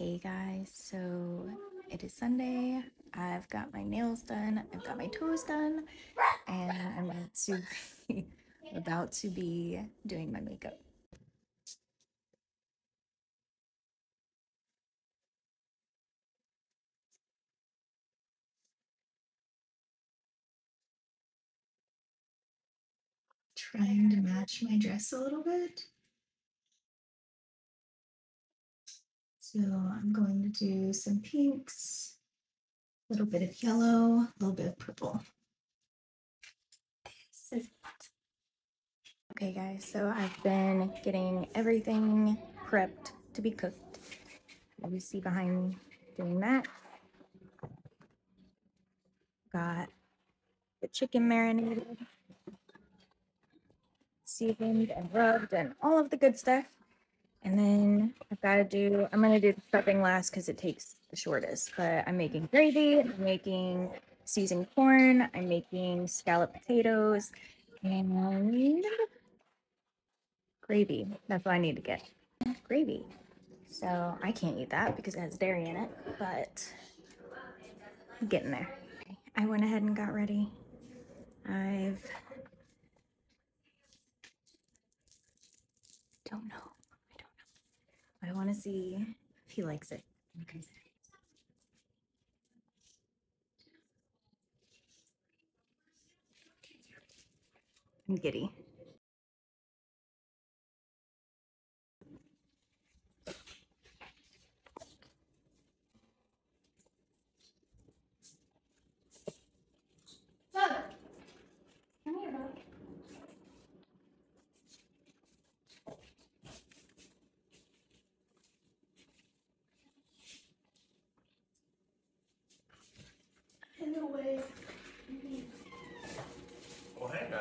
Hey guys, so it is Sunday. I've got my nails done, I've got my toes done, and I'm about to be, about to be doing my makeup. Trying to match my dress a little bit. So I'm going to do some pinks, a little bit of yellow, a little bit of purple. This is it. Okay, guys, so I've been getting everything prepped to be cooked. You see behind me doing that. Got the chicken marinated, seasoned and rubbed, and all of the good stuff. And then I've got to do, I'm going to do the stuffing last because it takes the shortest. But I'm making gravy, I'm making seasoned corn, I'm making scalloped potatoes, and gravy. That's what I need to get. Gravy. So I can't eat that because it has dairy in it, but I'm getting there. I went ahead and got ready. I've don't know. I don't know. I want to see if he likes it. when he comes in. I'm giddy.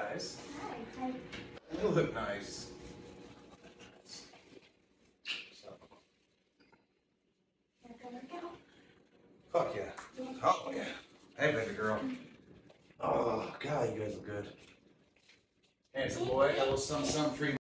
Guys. Hi. You look nice. Fuck yeah. Oh yeah. Hey, baby girl. Oh god, you guys look good. A boy. Got a little something, something for.